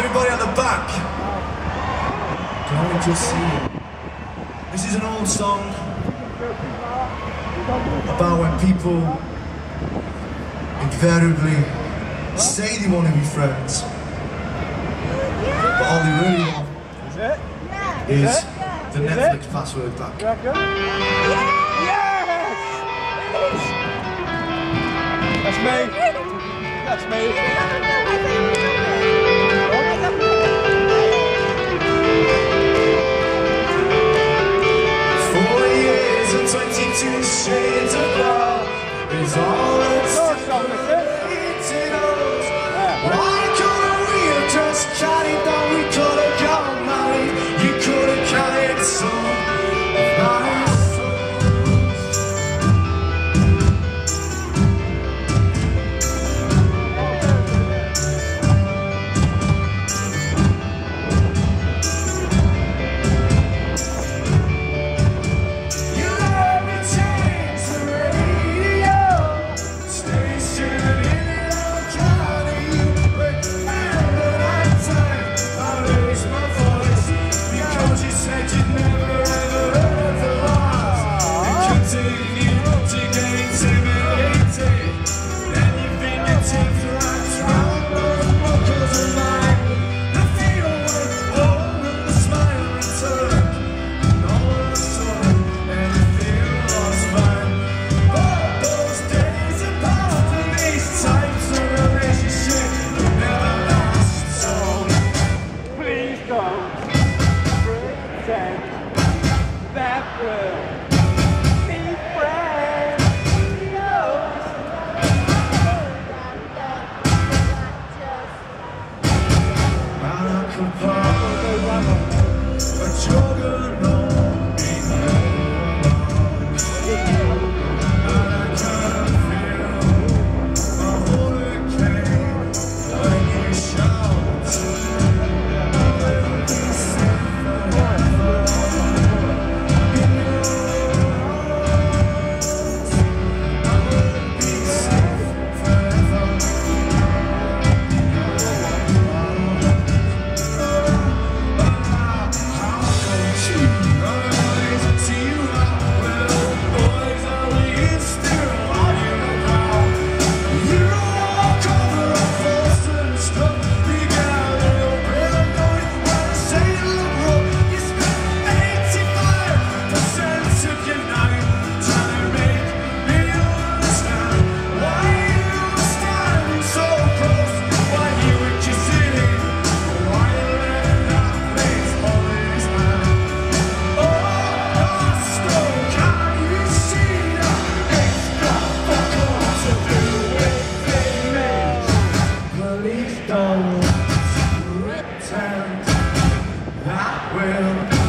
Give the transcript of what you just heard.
everybody at the back? Can only just see. This is an old song about when people invariably say they want to be friends, but all they really want Is it? is it? the Is Netflix it? password back. Yes! That's me. That's me. tank that will Well...